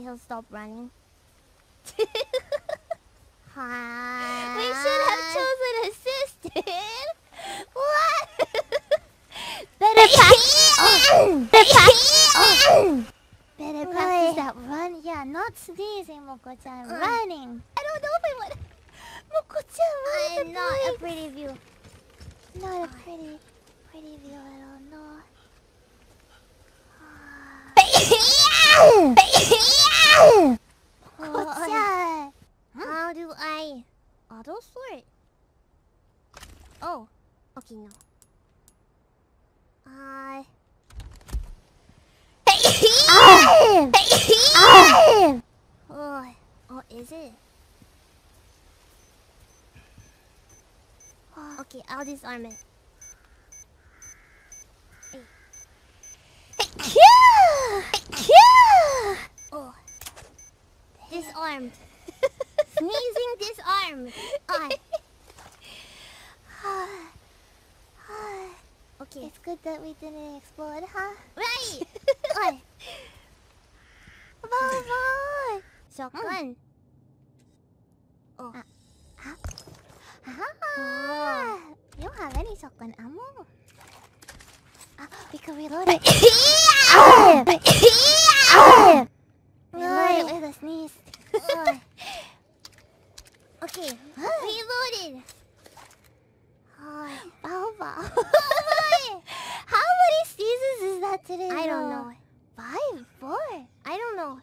He'll stop running. Hi. We should have chosen assistant. What? Better practice. oh. Better practice. Oh. Better practice that run. Yeah, not sneezing, Moco-chan. Uh. Running. I don't know if I want. Moco-chan, I'm not a pretty view. Not a pretty, pretty view How do I auto sort? Oh, okay, no. I. Oh, oh, is it? Oh, Okay, I'll disarm it. Oh, disarmed. Sneezing disarmed. I. Okay, It's good that we didn't explode, huh? right. Oi. Bye Shotgun. Oh, Ah, you don't have any shotgun ammo. Ah, we can reload it. Okay, reloaded. Bau bau. How many seasons is that today? I don't know. Five? Four? I don't know.